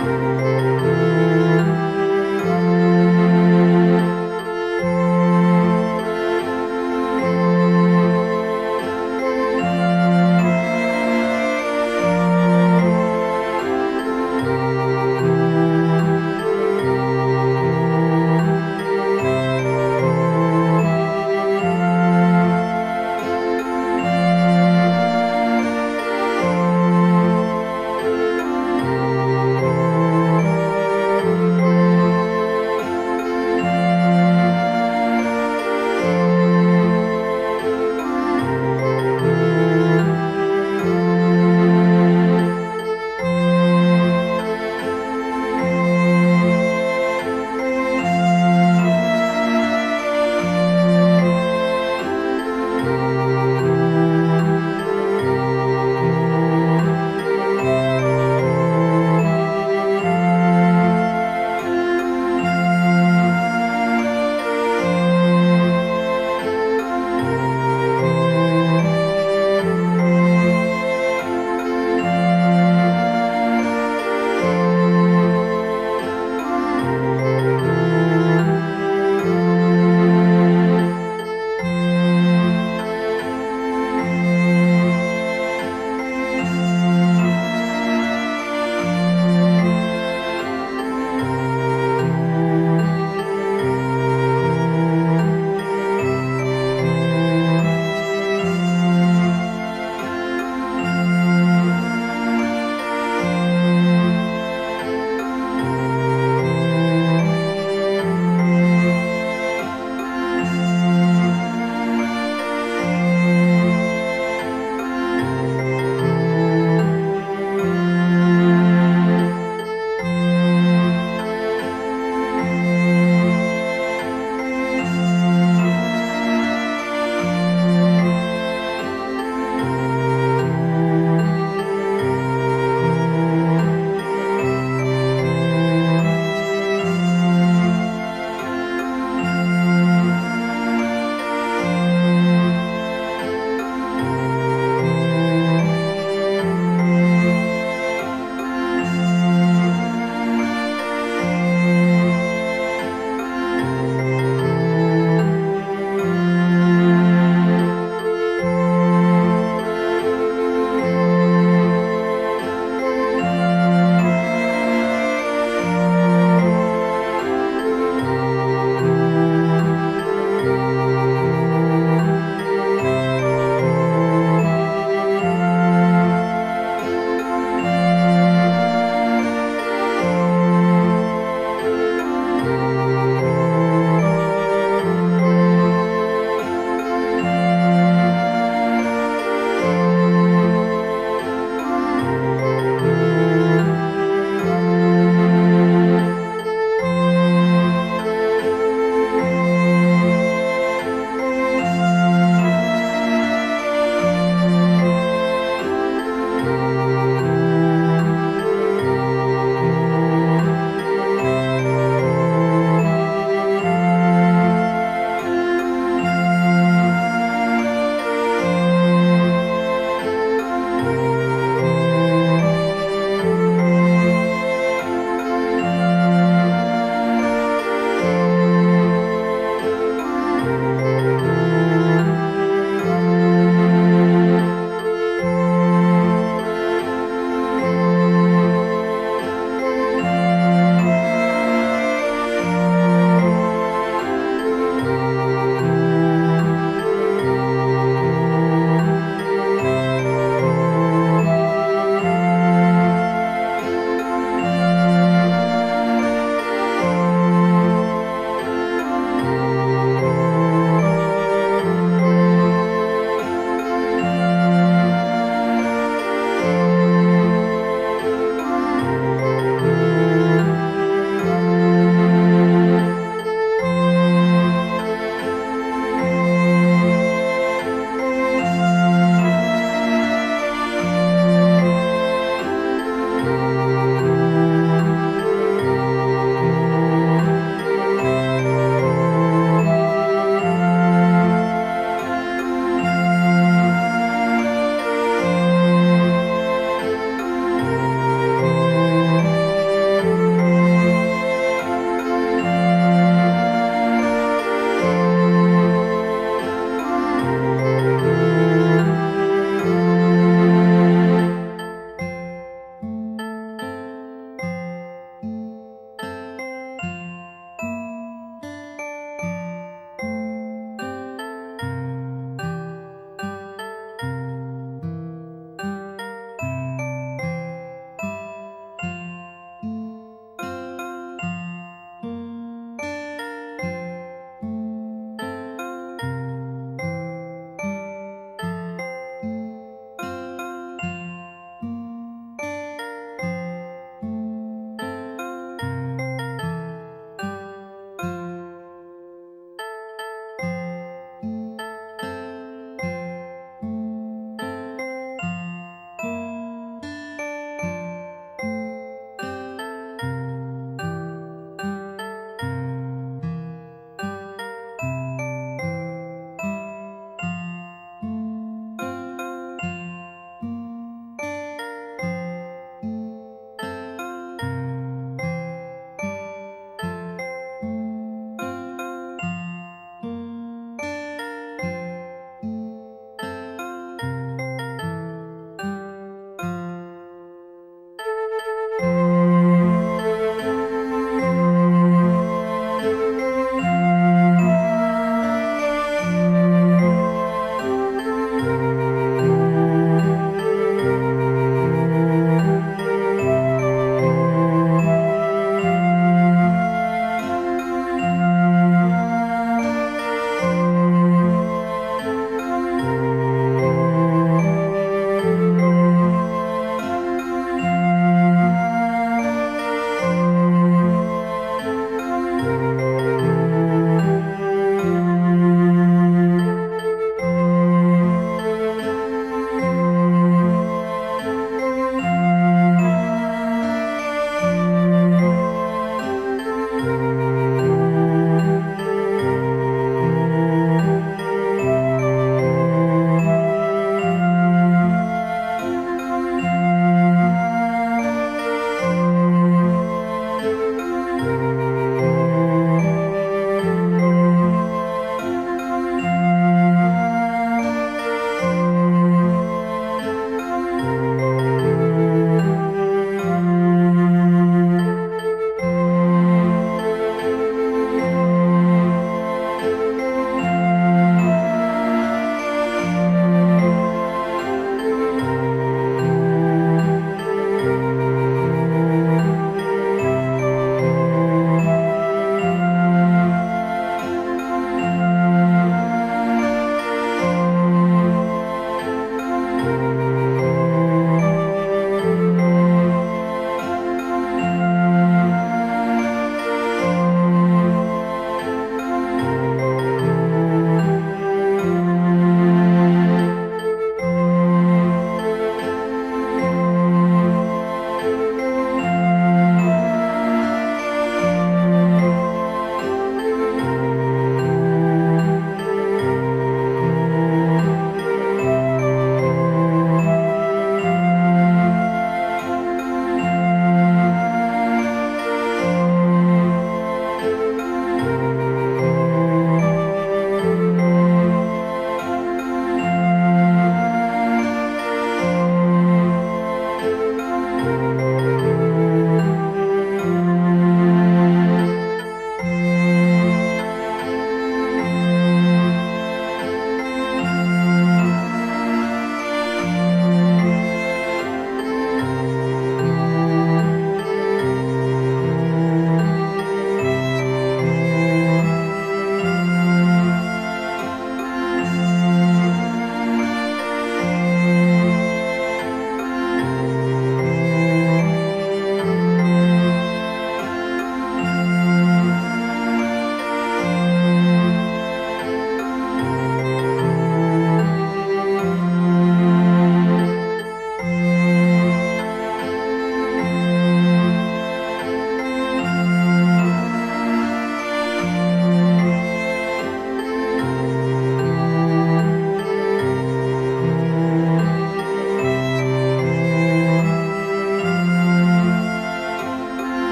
Música